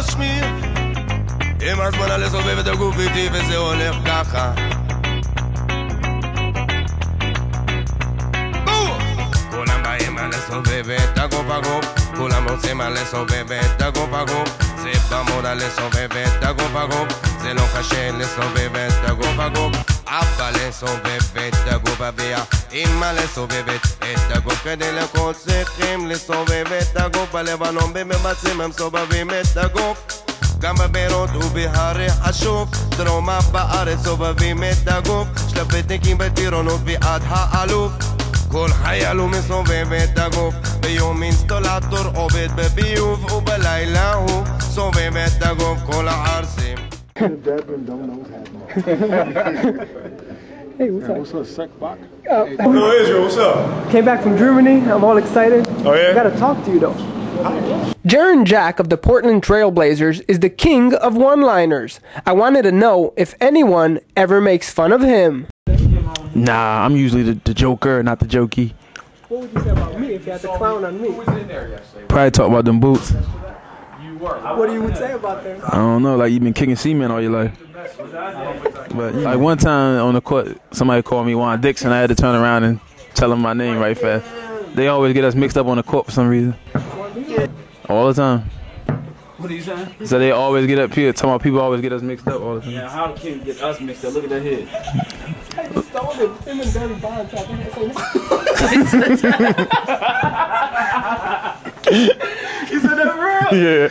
משמיר עם הזמן על לסובב את הגוף איתי וזה הולך ככה כולם באים על לסובב את הגוף הגוף כולם רוצים על לסובב את הגוף הגוף זה במודה לסובב את הגוף הגוף זה לא קשה לסובב את הגוף הגוף אבא לסובב את הגוף אביה אמא לסובבת. את הגוף כדי לקרות צריכים לסובב את הגוף בלבנון במבצעים הם סובבים את הגוף. גם בבירות ובהרי השוף. דרומה בארץ סובבים את הגוף. שלפתניקים בטירונות ועד האלוף. כל חייל הוא מסובב את הגוף. ביום אינסטולטור עובד בביוב ובלילה הוא סובב את הגוף. כל הערסים Hey, what's up? What's up, Seckbach? Uh, Hello, Israel. What's up? came back from Germany. I'm all excited. Oh, yeah? I gotta talk to you though. Jarrett Jack of the Portland Trailblazers is the king of one-liners. I wanted to know if anyone ever makes fun of him. Nah, I'm usually the, the joker, not the jokey. What would you say about me if you had to clown on me? Probably talk about them boots. What do you would say about them? I don't know, like you've been kicking cement all your life. But like one time on the court, somebody called me Juan Dixon. I had to turn around and tell them my name right fast. They always get us mixed up on the court for some reason. All the time. What are you saying? So they always get up here. Talking about people always get us mixed up all the time. Yeah, how can you get us mixed up? Look at that head. I just stole him. Him and Barry Bonds. I think that's You said that for real? Yeah.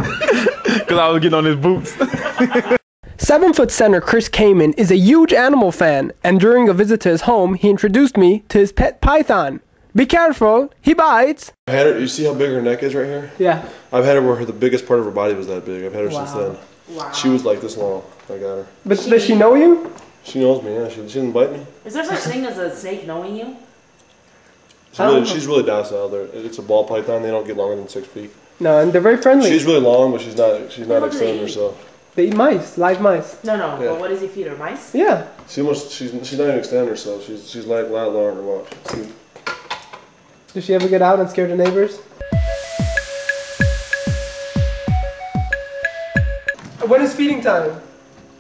Because I was getting on his boots. Seven foot center Chris Kaman is a huge animal fan, and during a visit to his home, he introduced me to his pet python. Be careful, he bites. I had her. You see how big her neck is right here? Yeah. I've had her where her, the biggest part of her body was that big. I've had her since then. Wow. then. She was like this long. I got her. But does she know you? She knows me. Yeah, she, she didn't bite me. Is there such thing as a snake knowing you? She's really, she's really docile. They're, it's a ball python. They don't get longer than six feet. No, and they're very friendly. She's really long, but she's not. She's not What do they extending eat? herself. they eat mice, live mice. No, no. Yeah. But what does he feed her? Mice? Yeah. She almost. She's she's not even extending herself. She's she's like a lot longer. Watch. See? Does she ever get out and scare the neighbors? When is feeding time?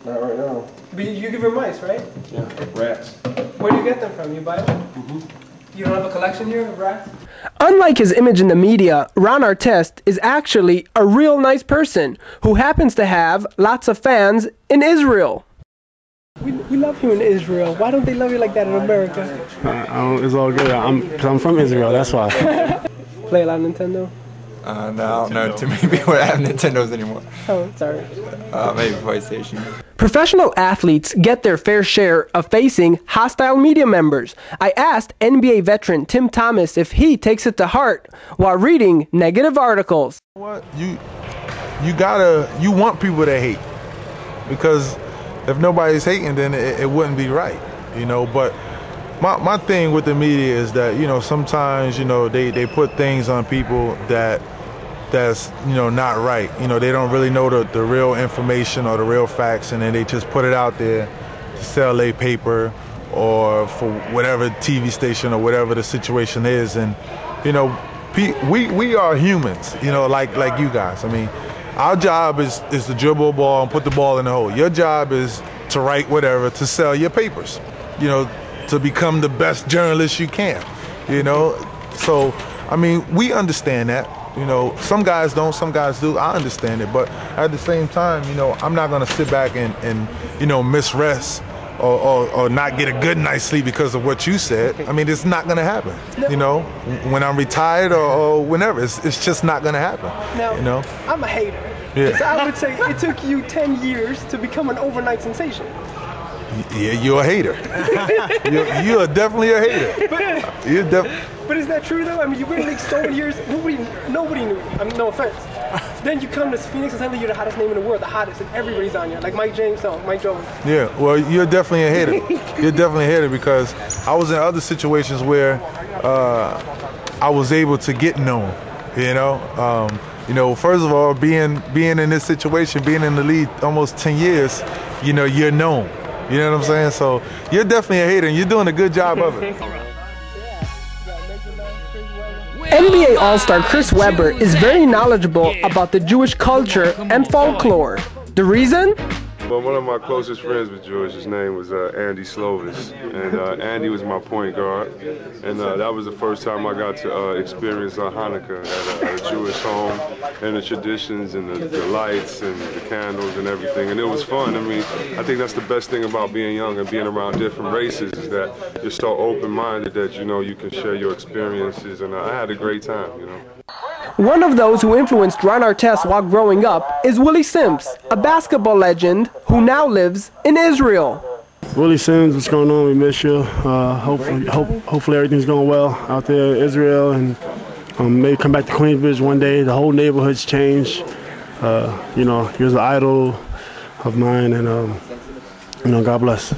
Not right now. But you give her mice, right? Yeah. Rats. Where do you get them from? You buy them? Mm-hmm. You don't have a collection here of rats? Unlike his image in the media, Ron Artest is actually a real nice person who happens to have lots of fans in Israel. We, we love you in Israel. Why don't they love you like that in America? it's all good. I'm, I'm from Israel, that's why. Play a lot of Nintendo? Uh, no, I don't know too many people that have Nintendos anymore. Oh, sorry. Uh, maybe PlayStation. Professional athletes get their fair share of facing hostile media members. I asked NBA veteran Tim Thomas if he takes it to heart while reading negative articles. What you you gotta you want people to hate because if nobody's hating, then it, it wouldn't be right, you know. But my my thing with the media is that you know sometimes you know they they put things on people that that's you know not right. You know they don't really know the, the real information or the real facts, and then they just put it out there to sell a paper or for whatever TV station or whatever the situation is, and you know we we are humans. You know like like you guys. I mean. Our job is, is to dribble a ball and put the ball in the hole. Your job is to write whatever, to sell your papers, you know, to become the best journalist you can, you know. So, I mean, we understand that. You know, some guys don't, some guys do. I understand it. But at the same time, you know, I'm not going to sit back and, and, you know, miss rest or, or, or not get a good night's sleep because of what you said. I mean, it's not going to happen, you know, when I'm retired or, or whenever. It's, it's just not going to happen, Now, you know. I'm a hater. Yeah. I would say it took you 10 years to become an overnight sensation. Yeah, you're a hater. you're, you're definitely a hater. But, You're def- but is that true though? I mean, you've been in league so many years, nobody, nobody knew. I mean, no offense. Then you come to Phoenix and suddenly you're the hottest name in the world, the hottest, and everybody's on you. Like Mike James, no, Mike Jones. yeah, well, you're definitely a hater. You're definitely a hater because I was in other situations where uh, I was able to get known. You know, um, you know. First of all, being being in this situation, being in the league almost ten years, you know, you're known. You know what I'm saying? So you're definitely a hater, and you're doing a good job of it. NBA All-Star Chris Webber is very knowledgeable about the Jewish culture and folklore. The reason? Well, one of my closest friends was Jewish. His name was uh, Andy Slovis, and uh, Andy was my point guard. And uh, that was the first time I got to uh, experience uh, Hanukkah at a, at a, Jewish home, and the traditions and the, the, lights and the candles and everything. And it was fun. I mean, I think that's the best thing about being young and being around different races is that you're so open-minded that you know you can share your experiences. And I had a great time, you know. One of those who influenced Ron Artest while growing up is Willie Sims, a basketball legend who now lives in Israel. Willie Sims, what's going on? We miss you. Uh, hopefully, hope, hopefully everything's going well out there in Israel, and um, maybe come back to Queensbridge one day. The whole neighborhood's changed. Uh, you know, he was an idol of mine, and um, you know, God bless.